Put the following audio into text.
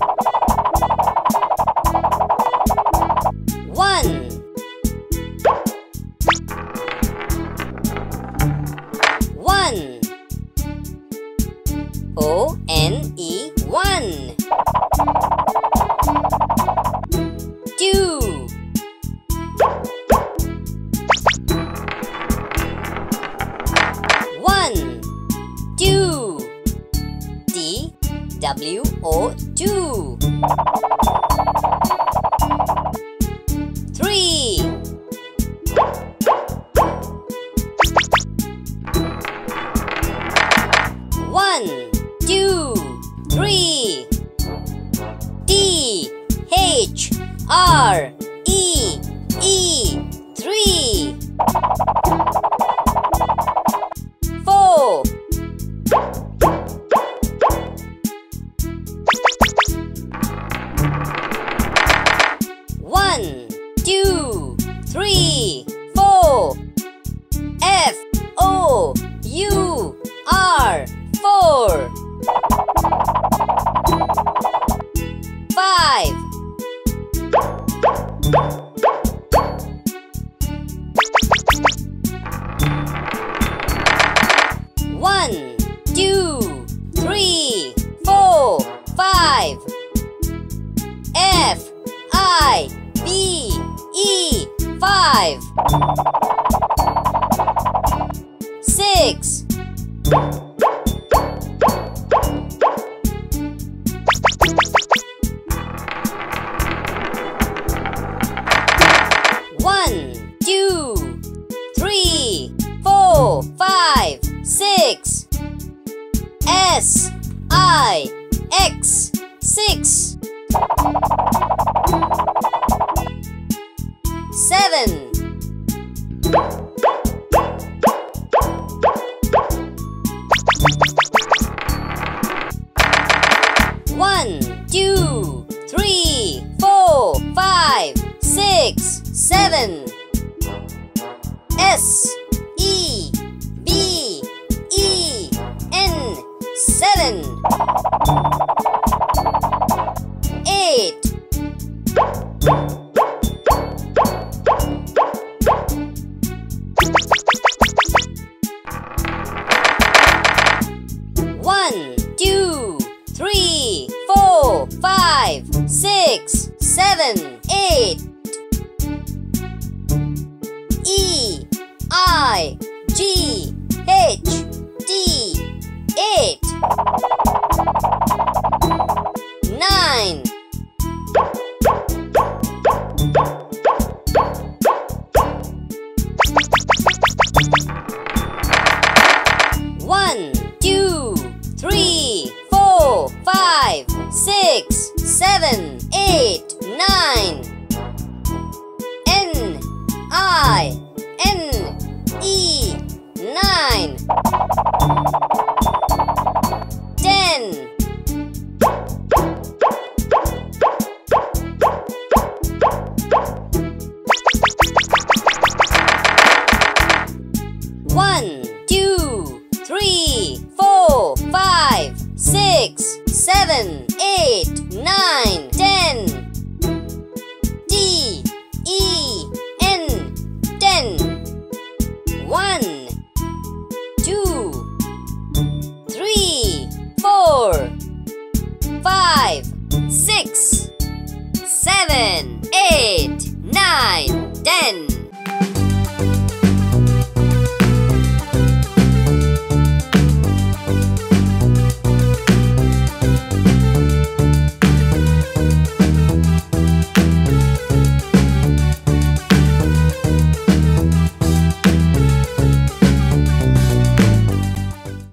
you. W O two. Three. One, two, three. T H R E E One, two, three, four, five. F I B E five. Five, six. S I X six. Seven. One, two, three, four, five, six, seven. S seven. Eight. One, two, three, four, five, six, seven, eight. E I G H T eight. Nine. One, two, three, four, five, six, seven, eight, nine. N I N E nine. Seven, eight, nine, ten. T E N ten. One, two, three, four, five, six, seven, eight, nine, ten.